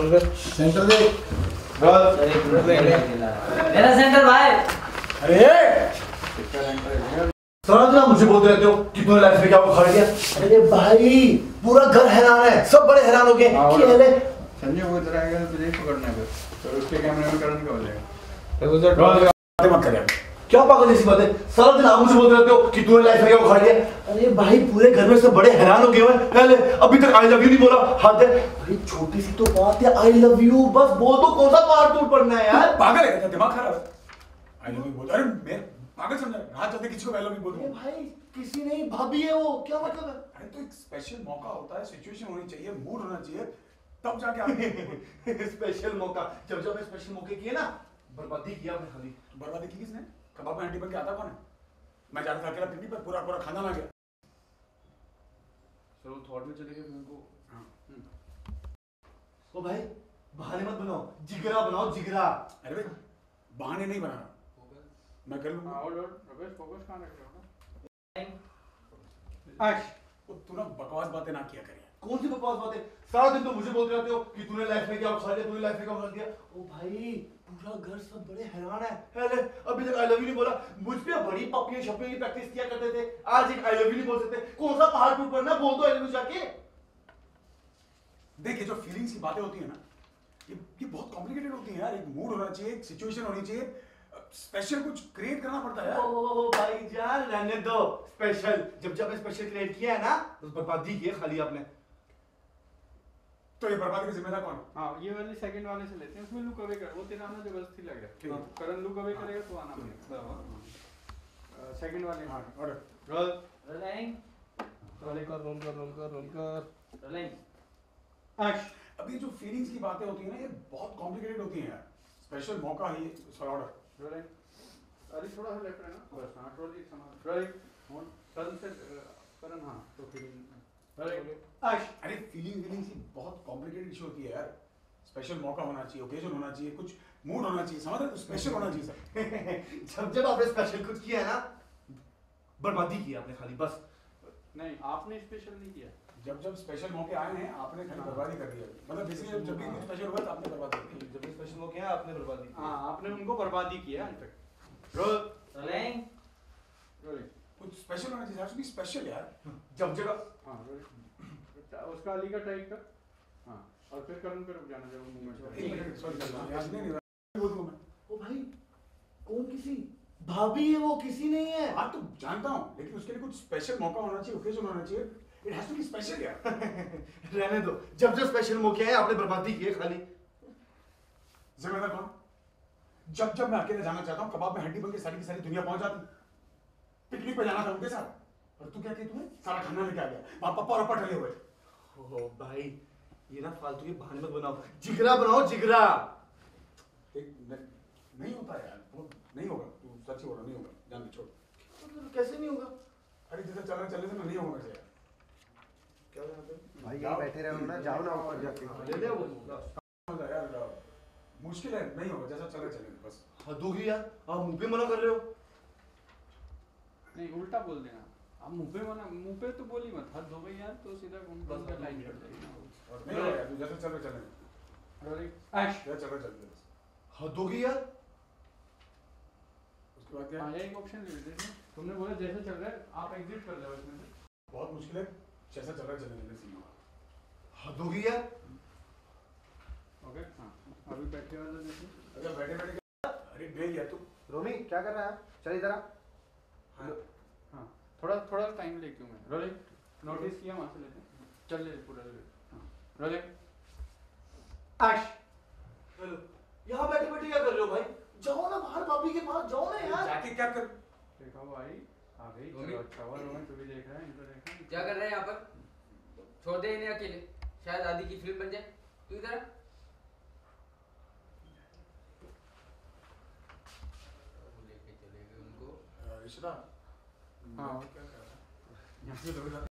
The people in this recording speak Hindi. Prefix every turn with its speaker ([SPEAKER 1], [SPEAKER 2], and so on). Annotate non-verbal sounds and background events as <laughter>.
[SPEAKER 1] सेंटर दे
[SPEAKER 2] मेरा सेंटर भाई
[SPEAKER 1] अरे सारा दिन मुझे बोलते रहते हो कि तूने लाइफ में क्या उखाड़ दिया अरे भाई पूरा घर हैरान है सब बड़े हैरान हो गए।
[SPEAKER 3] संजय वो इधर आएगा तो तुझे पकड़ना है बस तो उसके कैमरे में करंट का हो जाएगा?
[SPEAKER 1] बातें मत करिए। क्या पागल जैसी बात? है सारा दिन आप मुझे बोलते रहते हो कि तूने लाइफ में क्या उखाड़ दिया? अरे भाई पूरे घर में सब बड़े हैरान हो गए हैं। पहले अभी तक आई लव यू नहीं बोला। हाथ है भाई छोटी सी तो बात है आई लव यू बस बोल दो कौन सा पहाड़ टूट पड़ना है यार?
[SPEAKER 4] पागल है क्या? दिमाग खराब आई लव यू बोल। अरे मैं पागल समझा रात चलते किसी को आई लव यू बोल
[SPEAKER 1] भाई किसी नहीं भाभी है वो। क्या मतलब है?
[SPEAKER 4] अरे तो एक स्पेशल मौका होता है। सिचुएशन होनी चाहिए मूड होना चाहिए। तब जाके आप
[SPEAKER 1] स्पेशल <laughs> मौका। जब जब स्पेशल मौके किए ना बर्बादी किया आपने खाली।
[SPEAKER 4] बर्बादी की किसने? कबाब में हड्डी बन के आता कौन है? मैं जाता था अकेला पिकनिक पर पूरा पूरा खाना ला गया।
[SPEAKER 3] चलो थॉट में चले गए फ़िल्म को
[SPEAKER 1] ओ भाई बहाने मत बनाओ। जिगरा बनाओ जिगरा।
[SPEAKER 4] अरे भाई बहाने नहीं बना रहा। मैं कर लूँगा।
[SPEAKER 3] और और रमेश फोकस कहाँ रख रहे हो? ना
[SPEAKER 4] वो तू ना बकवास बातें ना किया करिए।
[SPEAKER 1] कौन सी बकवास बात है? सारा दिन तो मुझे बोलते रहते हो कि तूने लाइफ में क्या उखाड़ दिया तूने लाइफ में क्या उखाड़ दिया ओ भाई, पूरा घर सब बड़े हैरान है। पहले अभी तक आई लव यू नहीं बोला। मुझ पे बड़ी पपियों शपियों की प्रैक्टिस किया करते थे। आज एक आई लव यू नहीं बोल सकते। कौन सा पहाड़ टूट पड़ना बोल दो आई लव यू जाके।
[SPEAKER 4] देखिए, जो फीलिंग्स की बातें होती है ना, ये ये बहुत कॉम्प्लिकेटेड होती है यार। एक मूड होना चाहिए, एक सिचुएशन होनी चाहिए। स्पेशल कुछ क्रिएट करना पड़ता है
[SPEAKER 1] ओ भाई जान, रहने दो। स्पेशल जब जब स्पेशल क्रिएट किया है ना तो बर्बादी की खाली आपने।
[SPEAKER 4] तो ये बर्बादी का जिम्मेदार कौन? है?
[SPEAKER 3] हाँ ये वाली सेकंड वाले से लेते हैं। उसमें लुक अवे कर वो तेरा आना ज़बरदस्ती लग रहा है।
[SPEAKER 4] है।
[SPEAKER 3] करण लुक अवे करेगा तो आना पड़ेगा सेकंड वाले
[SPEAKER 4] हाँ ऑर्डर
[SPEAKER 3] रोल
[SPEAKER 2] रोलिंग
[SPEAKER 3] रोल कर रोल कर रोल कर रोल कर।
[SPEAKER 2] रोलिंग
[SPEAKER 3] एक्शन
[SPEAKER 4] अब ये जो फीलिंग्स की बातें होती है ना ये बहुत कॉम्प्लिकेटेड होती हैं। स्पेशल मौका ही सॉरी ऑर्डर
[SPEAKER 3] रोलिंग अरे थोड़ा सा लेफ़्ट रहना। बस हाँ ट्रॉली समान। रोलिंग ऑन करण से करण हाँ तो रोलिंग एक्शन
[SPEAKER 4] अरे फीलिंग फीलिंग्स की बहुत कॉम्प्लिकेटेड इशू होती है यार। स्पेशल मौका होना चाहिए ओकेजन होना चाहिए कुछ मूड होना चाहिए समझ रहे स्पेशल होना चाहिए सर <laughs>
[SPEAKER 1] जब जब आपने स्पेशल कुछ किया है ना बर्बादी की आपने खाली बस।
[SPEAKER 3] नहीं आपने स्पेशल नहीं किया।
[SPEAKER 4] जब जब स्पेशल मौके आए हैं आपने खाली बर्बादी कर दी मतलब बेसिकली जब भी कुछ स्पेशल हुआ तो आपने बर्बादी कर दी
[SPEAKER 1] जब भी स्पेशल मौके हैं आपने बर्बादी की
[SPEAKER 3] हाँ। आपने उनको बर्बादी किया तक रोल
[SPEAKER 2] रोलिंग
[SPEAKER 3] रोलिंग
[SPEAKER 4] कुछ स्पेशल होना चाहिए भी स्पेशल यार।
[SPEAKER 1] जब जगह
[SPEAKER 3] हाँ उसका अली का। टाइप कर हाँ और फिर करण पे रुक जाना जब मूवमेंट
[SPEAKER 1] ओ भाई कौन किसी? भाभी है वो किसी नहीं है।
[SPEAKER 4] हाँ तो जानता हूँ लेकिन उसके लिए कुछ स्पेशल मौका होना चाहिए ओकेजन होना चाहिए। It has to be special यार। <laughs>
[SPEAKER 1] रहने दो। जब जब स्पेशल मौके हैं आपने बर्बादी की है खाली।
[SPEAKER 4] जिम्मेदार कौन? जब जब मैं अकेले जाना चाहता हूँ कबाब में हड्डी बन के सारी की सारी दुनिया पहुँच जाती। पिकनिक पे जाना था उनके साथ। और तू क्या तुम्हें सारा खाना लेके आ गया। वहाँ पप्पा और ठगे हुए।
[SPEAKER 1] ओ भाई ये ना फालतू के बहाने मत बनाओ। जिगरा बनाओ जिगरा।
[SPEAKER 4] एक नहीं होता यार। वो नहीं होगा। तू सच ही बोल रहा नहीं होगा। जान छोड़।
[SPEAKER 1] मतलब कैसे नहीं होगा?
[SPEAKER 4] अरे जैसे चल रहे चल रहे नहीं होगा यार।
[SPEAKER 1] क्या यहाँ
[SPEAKER 5] भाई यहीं बैठे रहो ना जाओ ना ऊपर जाके।
[SPEAKER 1] ले ले वो।
[SPEAKER 4] है यार मुश्किल है नहीं होगा। जैसा चले चले बस।
[SPEAKER 1] हद होगी यार आप मुँह पे मना कर रहे हो।
[SPEAKER 3] नहीं उल्टा बोल देना। आप मुँह पे मना मुँह पे तो बोली मत हद हो गई यार तो सीधा उनका उनका लाइन कट जाएगी
[SPEAKER 4] तू जैसे चल रहे
[SPEAKER 3] एक्शन
[SPEAKER 4] जैसे चल रहे चलेंगे बस
[SPEAKER 1] हद यार।
[SPEAKER 4] उसके बाद क्या?
[SPEAKER 3] हाँ एक ऑप्शन ले लेते हैं। तुमने बोला जैसे चल रहा है आप एग्जिट कर जाओ इसमें से।
[SPEAKER 4] बहुत मुश्किल है जैसा चल रहा है बस नहीं होगा।
[SPEAKER 1] हद होगी यार।
[SPEAKER 3] ओके हाँ अभी बैठे वाला देखो।
[SPEAKER 4] अगर बैठे बैठे। अरे बे यार तू।
[SPEAKER 5] रोमी क्या कर रहा है? चल इधर आ।
[SPEAKER 4] हाँ।
[SPEAKER 3] हाँ। थोड़ा थोड़ा टाइम लेती हूँ मैं। रोलिंग नोटिस किया वहाँ से लेते हैं। चल ले पूरा ले हाँ। Rolling action
[SPEAKER 1] hello. यहाँ बैठे बैठे क्या कर रहे हो भाई? जाओ ना बाहर भाभी के पास जाओ ना यार।
[SPEAKER 4] जाके क्या कर?
[SPEAKER 3] देखा भाई आ गई। चलो अच्छा हुआ रोमिन तू भी देख रहा है इनको देख रहा है।
[SPEAKER 2] क्या कर रहे हैं यहाँ पर? छोड़ दे इन्हें अकेले। शायद आदि की फ़िल्म बन जाए। तू इधर आ। वो लेके चले गए उनको
[SPEAKER 4] रिश्ता
[SPEAKER 3] हाँ।
[SPEAKER 4] क्या कर रहा है यहाँ से लोग